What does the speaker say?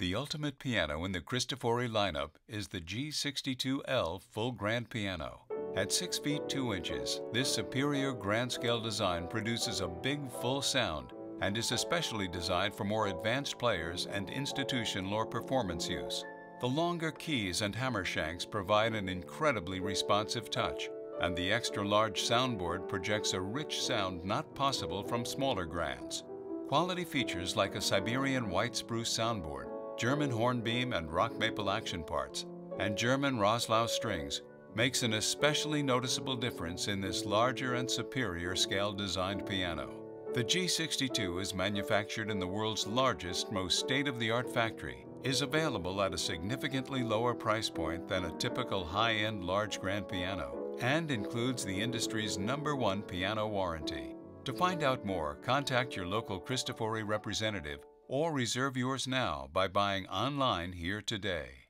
The ultimate piano in the Cristofori lineup is the G62L full grand piano. At 6 feet 2 inches, this superior grand scale design produces a big full sound and is especially designed for more advanced players and institutional or performance use. The longer keys and hammer shanks provide an incredibly responsive touch, and the extra large soundboard projects a rich sound not possible from smaller grands. Quality features like a Siberian white spruce soundboard, German hornbeam and rock maple action parts, and German Roslau strings makes an especially noticeable difference in this larger and superior scale designed piano. The G62 is manufactured in the world's largest, most state-of-the-art factory, is available at a significantly lower price point than a typical high-end large grand piano, and includes the industry's number one piano warranty. To find out more, contact your local Cristofori representative or reserve yours now by buying online here today.